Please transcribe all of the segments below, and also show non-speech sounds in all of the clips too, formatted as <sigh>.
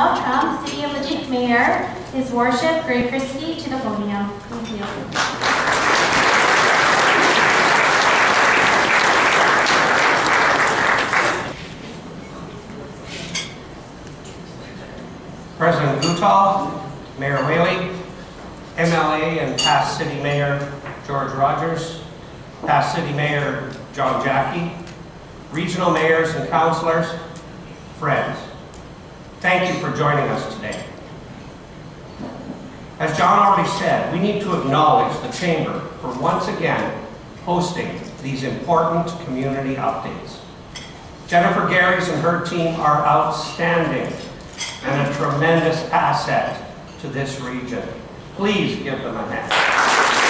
welcome City of Leduc Mayor, His Worship Greg Krischke, to the podium. Thank you. President Gutal, Mayor Whaley, MLA and past City Mayor George Rogers, past City Mayor John Jackie, regional mayors and councilors, friends, thank you for joining us today. As John already said, we need to acknowledge the Chamber for once again hosting these important community updates. Jennifer Garys and her team are outstanding and a tremendous asset to this region. Please give them a hand.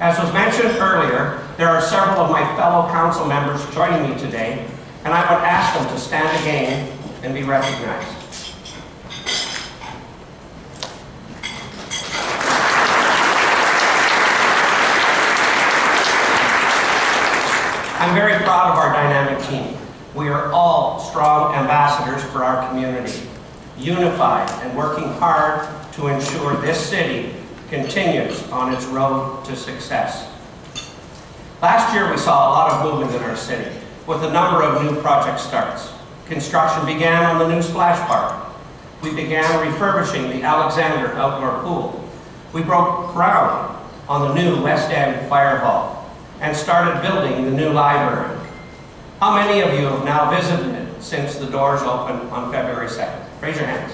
As was mentioned earlier, there are several of my fellow council members joining me today, and I would ask them to stand again and be recognized. I'm very proud of our dynamic team. We are all strong ambassadors for our community, unified and working hard to ensure this city continues on its road to success. Last year, we saw a lot of movement in our city with a number of new project starts. Construction began on the new splash park. We began refurbishing the Alexander outdoor pool. We broke ground on the new West End Fire Hall and started building the new library. How many of you have now visited it since the doors opened on February 2nd? Raise your hands.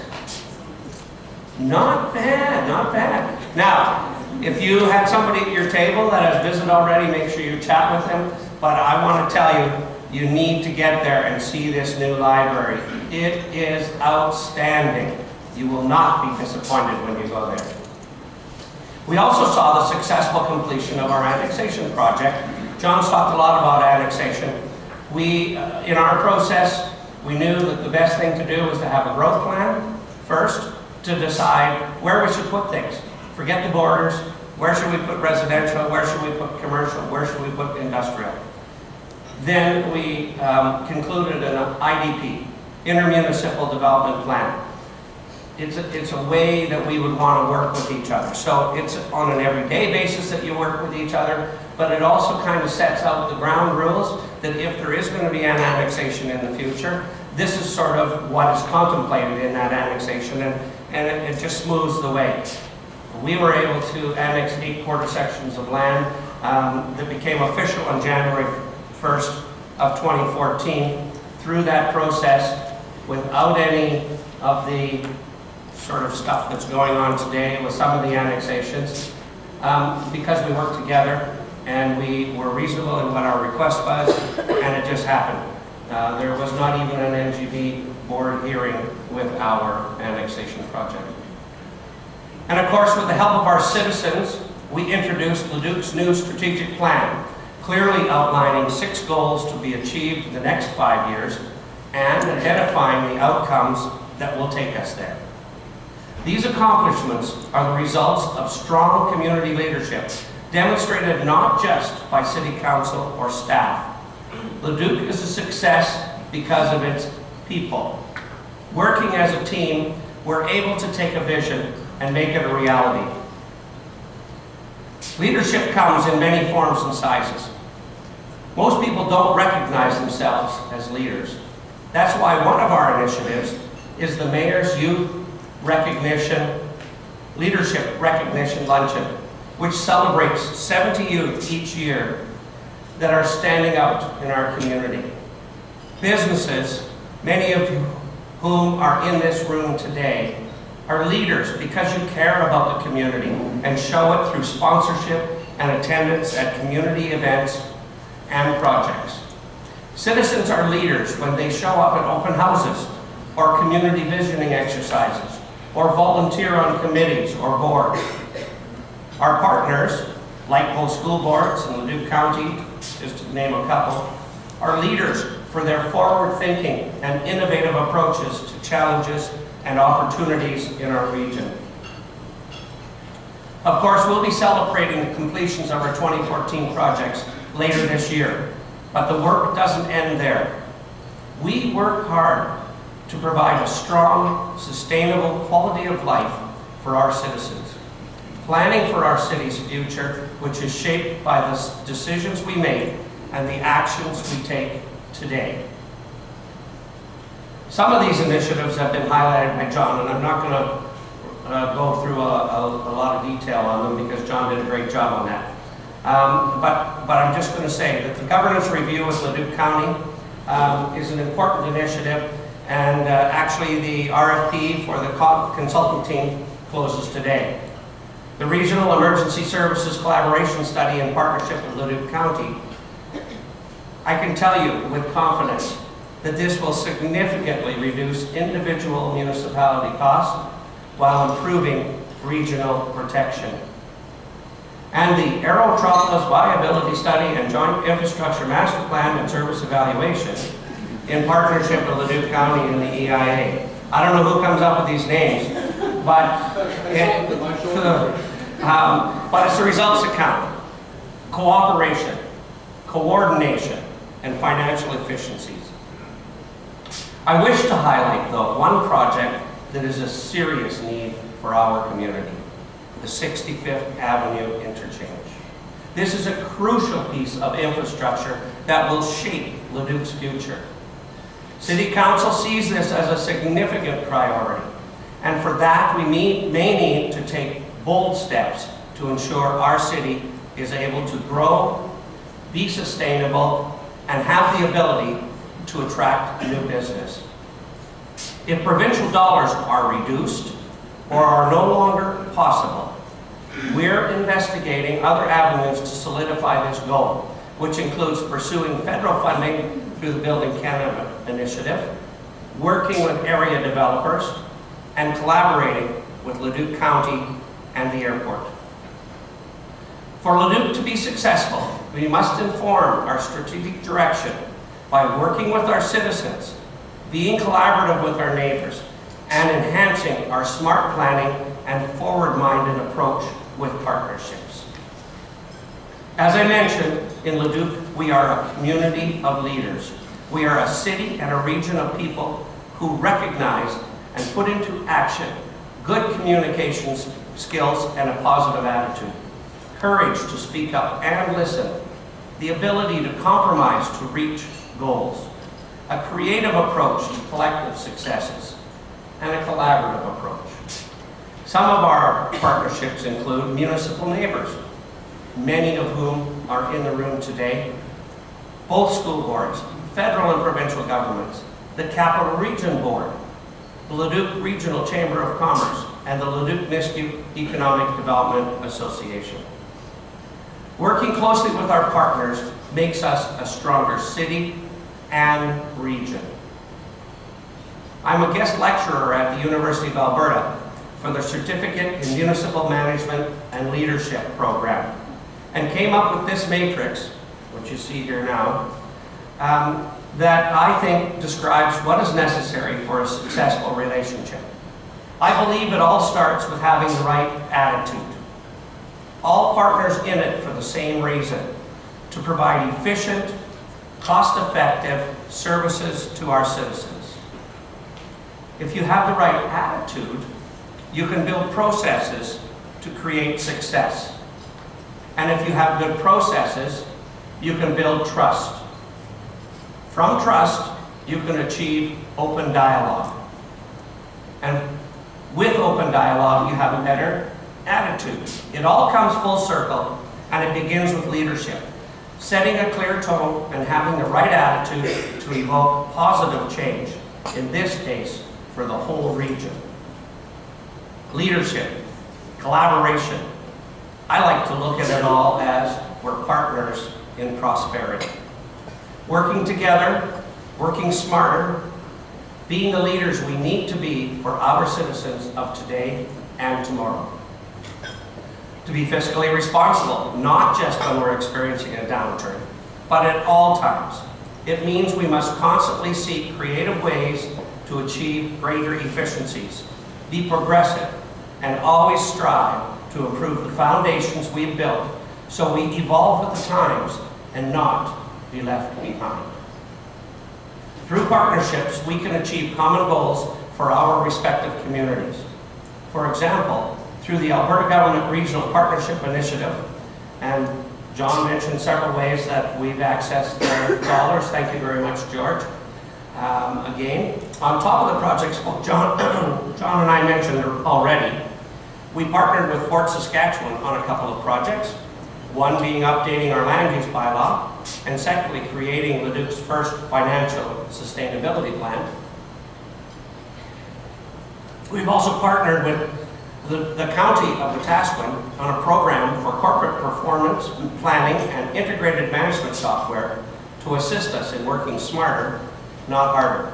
Not bad, not bad. Now, if you had somebody at your table that has visited already, make sure you chat with them. But I want to tell you, you need to get there and see this new library. It is outstanding. You will not be disappointed when you go there. We also saw the successful completion of our annexation project. John's talked a lot about annexation. We, uh, in our process, we knew that the best thing to do was to have a growth plan first to decide where we should put things. Forget the borders. Where should we put residential? Where should we put commercial? Where should we put industrial? Then we um, concluded an IDP, intermunicipal development plan. It's a, it's a way that we would want to work with each other. So it's on an everyday basis that you work with each other, but it also kind of sets out the ground rules that if there is going to be an annexation in the future, this is sort of what is contemplated in that annexation, and, and it, it just smooths the way. We were able to annex eight quarter sections of land um, that became official on January 1st of 2014. Through that process, without any of the sort of stuff that's going on today with some of the annexations, um, because we worked together and we were reasonable in what our request was, and it just happened. Uh, there was not even an MGB board hearing with our annexation project. And of course, with the help of our citizens, we introduced Leduc's new strategic plan, clearly outlining six goals to be achieved in the next five years and identifying the outcomes that will take us there. These accomplishments are the results of strong community leadership, demonstrated not just by City Council or staff. Leduc is a success because of its people. Working as a team, we're able to take a vision and make it a reality. Leadership comes in many forms and sizes. Most people don't recognize themselves as leaders. That's why one of our initiatives is the Mayor's Youth Recognition, Leadership Recognition Luncheon, which celebrates 70 youth each year that are standing out in our community. Businesses, many of whom are in this room today, are leaders because you care about the community and show it through sponsorship and attendance at community events and projects. Citizens are leaders when they show up at open houses or community visioning exercises or volunteer on committees or boards. Our partners, like both school boards in Leduc County, just to name a couple, are leaders for their forward thinking and innovative approaches to challenges and opportunities in our region. Of course, we'll be celebrating the completions of our 2014 projects later this year. But the work doesn't end there. We work hard to provide a strong, sustainable quality of life for our citizens. Planning for our city's future, which is shaped by the decisions we make and the actions we take today. Some of these initiatives have been highlighted by John, and I'm not going to uh, go through a, a, a, lot of detail on them because John did a great job on that. Um, but, but I'm just going to say that the governance review with Leduc County um, is an important initiative, and uh, actually the RFP for the consultant team closes today. The Regional Emergency Services Collaboration Study in partnership with Leduc County. I can tell you with confidence that this will significantly reduce individual municipality costs while improving regional protection. And the Aerotropolis Viability Study and Joint Infrastructure Master Plan and Service Evaluation in partnership with Leduc County and the EIA. I don't know who comes up with these names, but, it, <laughs> um, but it's a results account, cooperation, coordination, and financial efficiencies. I wish to highlight, though, one project that is a serious need for our community, the 65th Avenue interchange. This is a crucial piece of infrastructure that will shape Leduc's future. City Council sees this as a significant priority, and for that we may need to take bold steps to ensure our city is able to grow, be sustainable, and have the ability to attract new business. If provincial dollars are reduced or are no longer possible, we're investigating other avenues to solidify this goal, which includes pursuing federal funding through the Building Canada initiative, working with area developers, and collaborating with Leduc County and the airport. For Leduc to be successful, we must inform our strategic direction by working with our citizens, being collaborative with our neighbors, and enhancing our smart planning and forward-minded approach with partnerships. As I mentioned, in Leduc, we are a community of leaders. We are a city and a region of people who recognize and put into action good communication skills and a positive attitude, courage to speak up and listen, the ability to compromise to reach goals, a creative approach to collective successes, and a collaborative approach. Some of our partnerships include municipal neighbors, many of whom are in the room today, both school boards, federal and provincial governments, the Capital Region Board, the Leduc Regional Chamber of Commerce, and the Leduc Nisku Economic Development Association. Working closely with our partners makes us a stronger city and region. I'm a guest lecturer at the University of Alberta for the Certificate in Municipal Management and Leadership program and came up with this matrix, which you see here now, um, that I think describes what is necessary for a successful relationship. I believe it all starts with having the right attitude. All partners in it for the same reason, to provide efficient, cost-effective services to our citizens. If you have the right attitude, you can build processes to create success. And if you have good processes, you can build trust. From trust, you can achieve open dialogue. And with open dialogue, you have a better attitude. It all comes full circle, and it begins with leadership. Setting a clear tone and having the right attitude to evoke positive change, in this case, for the whole region. Leadership, collaboration. I like to look at it all as we're partners in prosperity. Working together, working smarter, being the leaders we need to be for our citizens of today and tomorrow. To be fiscally responsible, not just when we're experiencing a downturn, but at all times. It means we must constantly seek creative ways to achieve greater efficiencies, be progressive, and always strive to improve the foundations we've built so we evolve with the times and not be left behind. Through partnerships, we can achieve common goals for our respective communities. For example, through the Alberta Government Regional Partnership Initiative, and John mentioned several ways that we've accessed their dollars. Thank you very much, George. Um, again, on top of the projects well, John, <coughs> John and I mentioned already, we partnered with Fort Saskatchewan on a couple of projects. One being updating our land use bylaw, and secondly, creating Leduc's first financial sustainability plan. We've also partnered with the, the County of Wetaskiwin on a program for corporate performance planning and integrated management software to assist us in working smarter, not harder.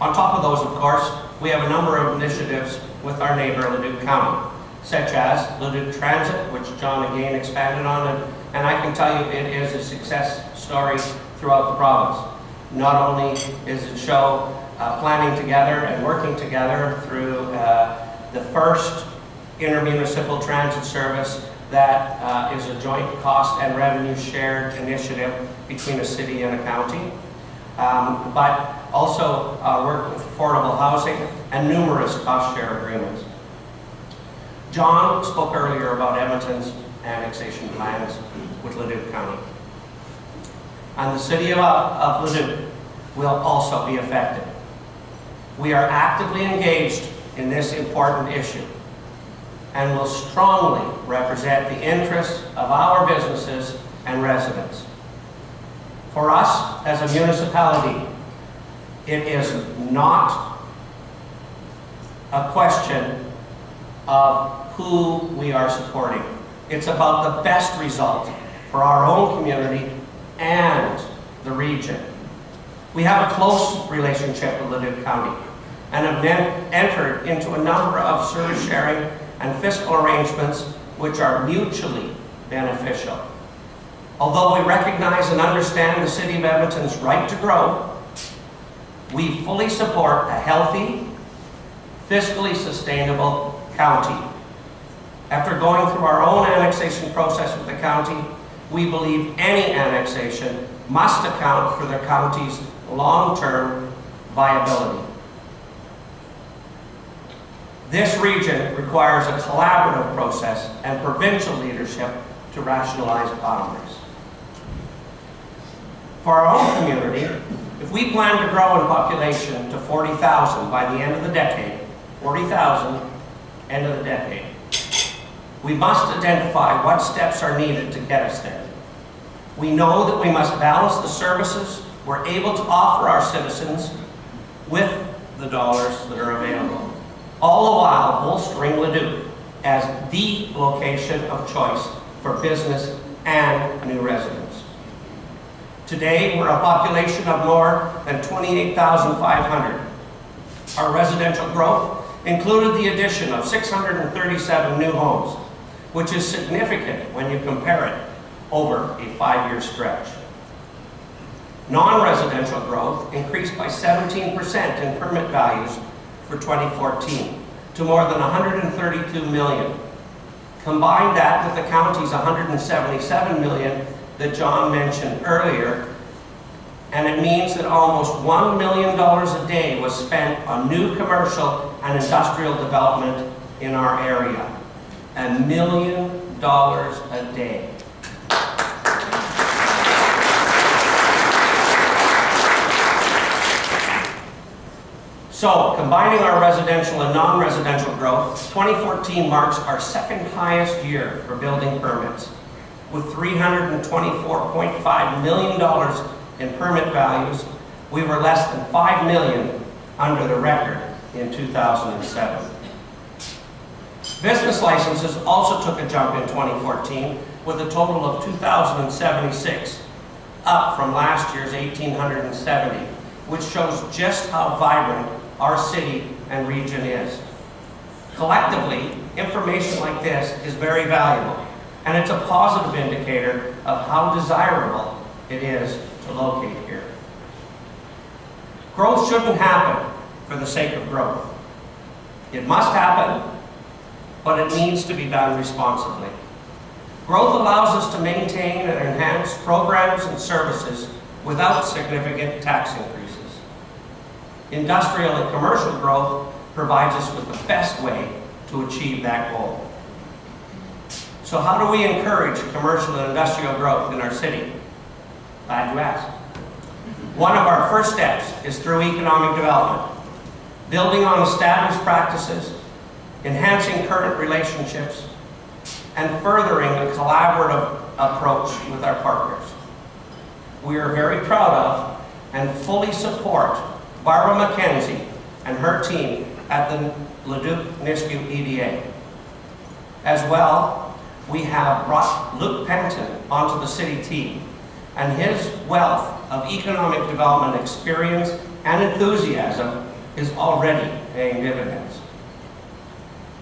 On top of those, of course, we have a number of initiatives with our neighbor, Leduc County, such as Leduc Transit, which John again expanded on, and, and I can tell you it is a success story throughout the province. Not only is it show uh, planning together and working together through uh, the first intermunicipal transit service that uh, is a joint cost and revenue shared initiative between a city and a county. Um, but also uh, work with affordable housing and numerous cost share agreements. John spoke earlier about Edmonton's annexation plans with Leduc County. And the city of, of Leduc will also be affected. We are actively engaged in this important issue and will strongly represent the interests of our businesses and residents. For us, as a municipality, it is not a question of who we are supporting. It's about the best result for our own community and the region. We have a close relationship with Leduc County and have entered into a number of service sharing and fiscal arrangements which are mutually beneficial. Although we recognize and understand the City of Edmonton's right to grow, we fully support a healthy, fiscally sustainable county. After going through our own annexation process with the county, we believe any annexation must account for the county's long-term viability. This region requires a collaborative process and provincial leadership to rationalize boundaries. For our own community, if we plan to grow in population to 40,000 by the end of the decade, 40,000, end of the decade, we must identify what steps are needed to get us there. We know that we must balance the services we're able to offer our citizens with the dollars that are available all the while bolstering Leduc as the location of choice for business and new residents. Today, we're a population of more than 28,500. Our residential growth included the addition of 637 new homes, which is significant when you compare it over a five-year stretch. Non-residential growth increased by 17% in permit values for 2014 to more than 132 million. Combine that with the county's 177 million that John mentioned earlier, and it means that almost $1 million a day was spent on new commercial and industrial development in our area. A million dollars a day. So, combining our residential and non-residential growth, 2014 marks our second highest year for building permits, with $324.5 million in permit values. We were less than 5 million under the record in 2007. Business licenses also took a jump in 2014 with a total of 2,076, up from last year's 1,870, which shows just how vibrant our city and region is. Collectively, information like this is very valuable, and it's a positive indicator of how desirable it is to locate here. Growth shouldn't happen for the sake of growth. It must happen, but it needs to be done responsibly. Growth allows us to maintain and enhance programs and services without significant tax increases. Industrial and commercial growth provides us with the best way to achieve that goal. So how do we encourage commercial and industrial growth in our city? Glad you asked. One of our first steps is through economic development, building on established practices, enhancing current relationships, and furthering a collaborative approach with our partners. We are very proud of and fully support Barbara McKenzie and her team at the Leduc Nisku EDA. As well, we have brought Luke Penton onto the city team, and his wealth of economic development experience and enthusiasm is already paying dividends.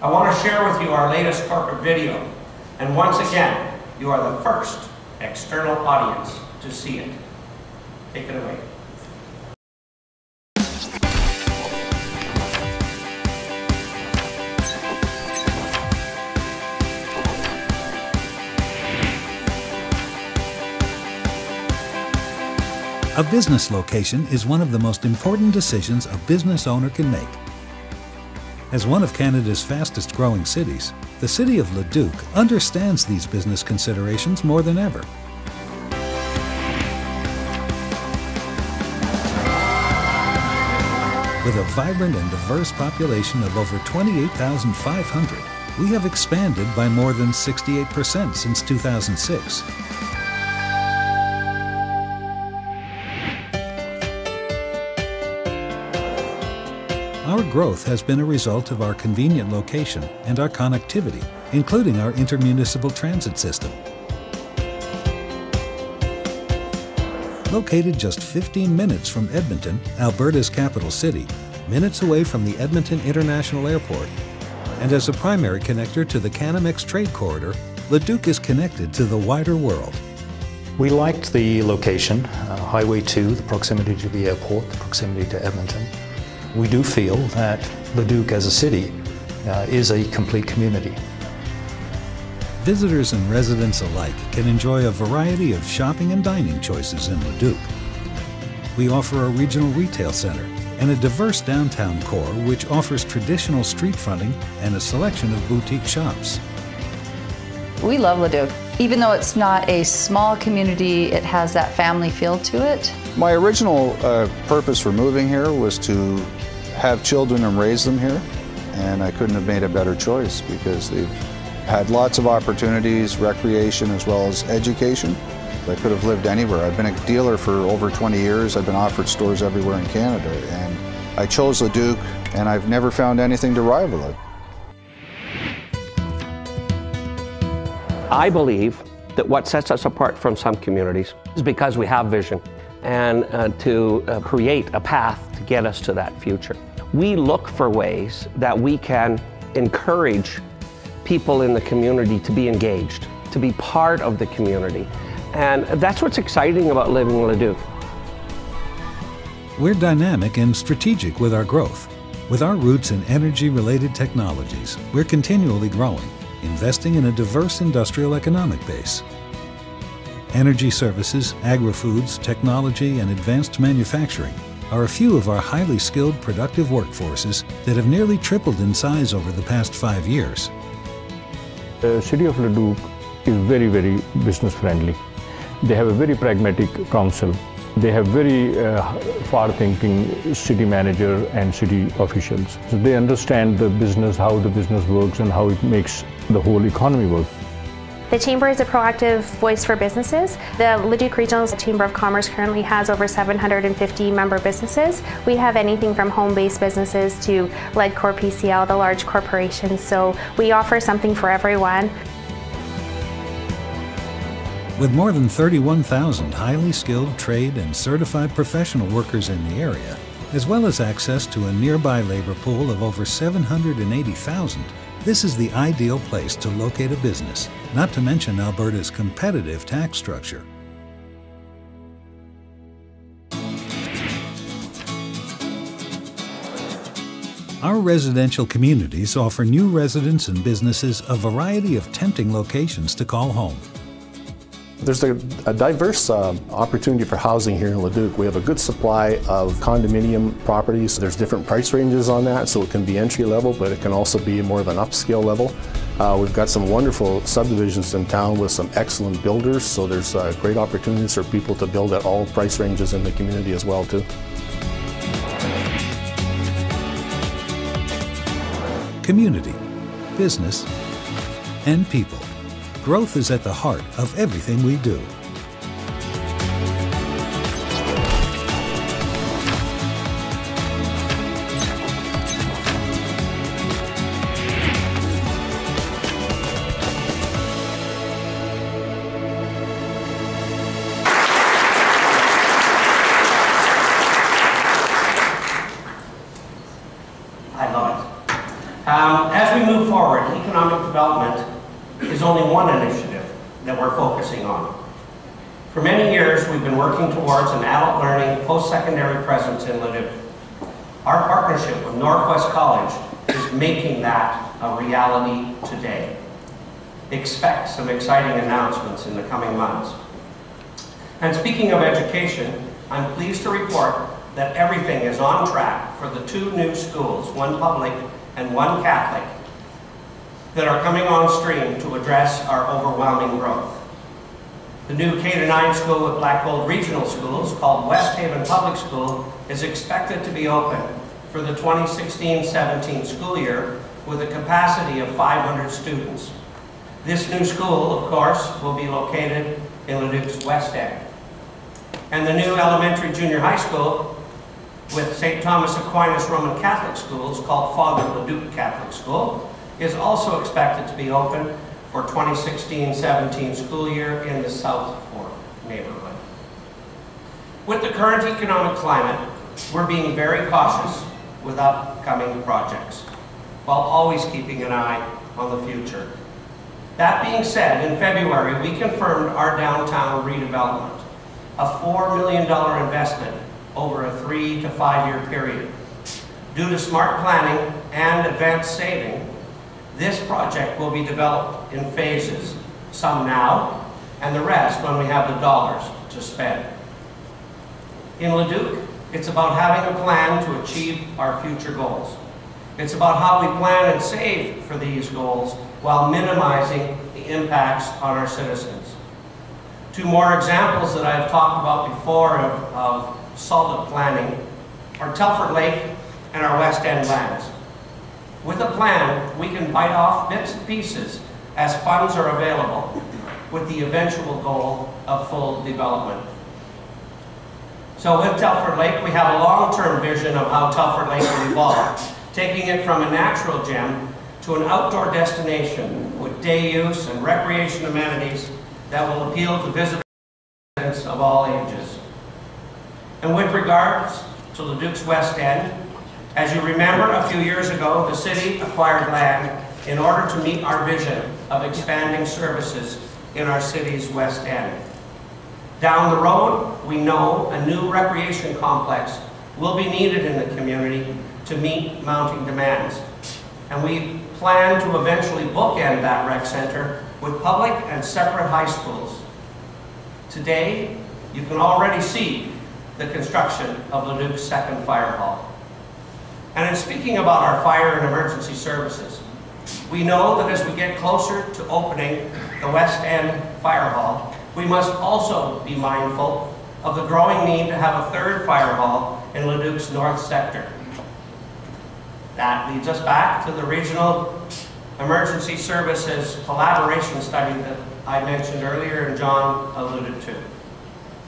I want to share with you our latest corporate video, and once again, you are the first external audience to see it. Take it away. A business location is one of the most important decisions a business owner can make. As one of Canada's fastest growing cities, the City of Leduc understands these business considerations more than ever. With a vibrant and diverse population of over 28,500, we have expanded by more than 68% since 2006. Our growth has been a result of our convenient location and our connectivity, including our intermunicipal transit system. Located just 15 minutes from Edmonton, Alberta's capital city, minutes away from the Edmonton International Airport, and as a primary connector to the Canamex trade corridor, Leduc is connected to the wider world. We liked the location, uh, Highway 2, the proximity to the airport, the proximity to Edmonton, we do feel that Leduc as a city uh, is a complete community. Visitors and residents alike can enjoy a variety of shopping and dining choices in Leduc. We offer a regional retail center and a diverse downtown core which offers traditional street fronting and a selection of boutique shops. We love Leduc. Even though it's not a small community, it has that family feel to it. My original uh, purpose for moving here was to have children and raise them here, and I couldn't have made a better choice because they've had lots of opportunities, recreation as well as education. I could have lived anywhere. I've been a dealer for over 20 years. I've been offered stores everywhere in Canada, and I chose Leduc, and I've never found anything to rival it. I believe that what sets us apart from some communities is because we have vision and uh, to uh, create a path to get us to that future. We look for ways that we can encourage people in the community to be engaged, to be part of the community. And that's what's exciting about living in Leduc. We're dynamic and strategic with our growth. With our roots in energy-related technologies, we're continually growing, investing in a diverse industrial economic base. Energy services, agri-foods, technology, and advanced manufacturing are a few of our highly skilled productive workforces that have nearly tripled in size over the past five years. The city of Leduc is very, very business friendly. They have a very pragmatic council. They have very uh, far-thinking city manager and city officials. So they understand the business, how the business works and how it makes the whole economy work. The Chamber is a proactive voice for businesses. The Leduc Regional Chamber of Commerce currently has over 750 member businesses. We have anything from home-based businesses to Ledcor PCL, the large corporations, so we offer something for everyone. With more than 31,000 highly skilled trade and certified professional workers in the area, as well as access to a nearby labor pool of over 780,000, this is the ideal place to locate a business, not to mention Alberta's competitive tax structure. Our residential communities offer new residents and businesses a variety of tempting locations to call home. There's a, a diverse uh, opportunity for housing here in Leduc. We have a good supply of condominium properties. There's different price ranges on that, so it can be entry level, but it can also be more of an upscale level. Uh, we've got some wonderful subdivisions in town with some excellent builders, so there's uh, great opportunities for people to build at all price ranges in the community as well too. Community, business, and people. Growth is at the heart of everything we do. Post-secondary presence in Leduc. Our partnership with NorQuest College is making that a reality today. Expect some exciting announcements in the coming months. And speaking of education, I'm pleased to report that everything is on track for the two new schools, one public and one Catholic, that are coming on stream to address our overwhelming growth. The new K-9 school with Black Gold Regional Schools, called West Haven Public School, is expected to be open for the 2016-17 school year with a capacity of 500 students. This new school, of course, will be located in Leduc's West End. And the new elementary junior high school with St. Thomas Aquinas Roman Catholic Schools, called Father Leduc Catholic School, is also expected to be open for 2016-17 school year in the South Fork neighborhood. With the current economic climate, we're being very cautious with upcoming projects, while always keeping an eye on the future. That being said, in February, we confirmed our downtown redevelopment, a $4 million investment over a three to five year period. Due to smart planning and advanced saving, this project will be developed in phases, some now, and the rest when we have the dollars to spend. In Leduc, it's about having a plan to achieve our future goals. It's about how we plan and save for these goals while minimizing the impacts on our citizens. Two more examples that I've talked about before of, of solid planning are Telford Lake and our West End lands. With a plan, we can bite off bits and pieces as funds are available with the eventual goal of full development. So with Telford Lake, we have a long-term vision of how Telford Lake will evolve, taking it from a natural gem to an outdoor destination with day use and recreation amenities that will appeal to visitors of all ages. And with regards to Leduc's West End, as you remember, a few years ago, the city acquired land in order to meet our vision of expanding services in our city's West End. Down the road, we know a new recreation complex will be needed in the community to meet mounting demands. And we plan to eventually bookend that rec center with public and separate high schools. Today, you can already see the construction of Leduc's second fire hall. And in speaking about our fire and emergency services, we know that as we get closer to opening the West End Fire Hall, we must also be mindful of the growing need to have a third fire hall in Leduc's North Sector. That leads us back to the Regional Emergency Services collaboration study that I mentioned earlier and John alluded to.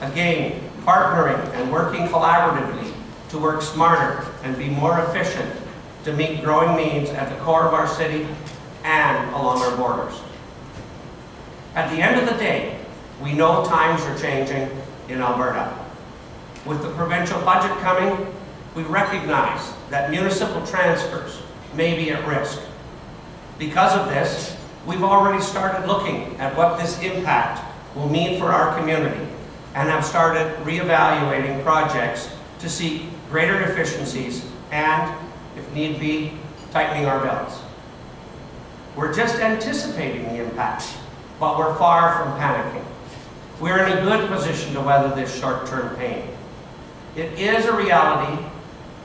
Again, partnering and working collaboratively to work smarter and be more efficient to meet growing needs at the core of our city and along our borders. At the end of the day, we know times are changing in Alberta. With the provincial budget coming, we recognize that municipal transfers may be at risk. Because of this, we've already started looking at what this impact will mean for our community and have started reevaluating projects to seek greater efficiencies and if need be, tightening our belts. We're just anticipating the impact, but we're far from panicking. We're in a good position to weather this short-term pain. It is a reality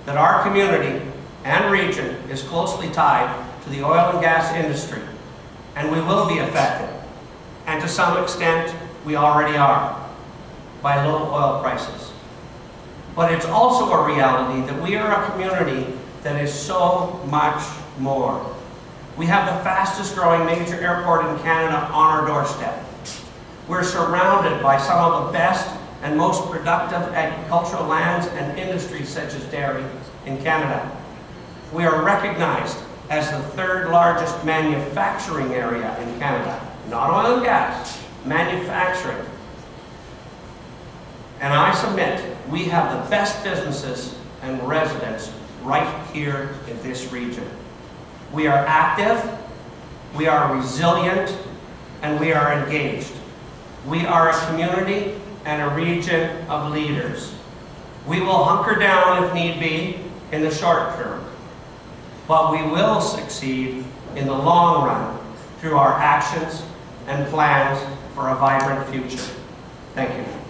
that our community and region is closely tied to the oil and gas industry, and we will be affected. And to some extent, we already are, by low oil prices. But it's also a reality that we are a community that is so much more. We have the fastest growing major airport in Canada on our doorstep. We're surrounded by some of the best and most productive agricultural lands and industries such as dairy in Canada. We are recognized as the third largest manufacturing area in Canada. Not oil and gas, manufacturing. And I submit, we have the best businesses and residents right here in this region. We are active, we are resilient, and we are engaged. We are a community and a region of leaders. We will hunker down if need be in the short term, but we will succeed in the long run through our actions and plans for a vibrant future. Thank you.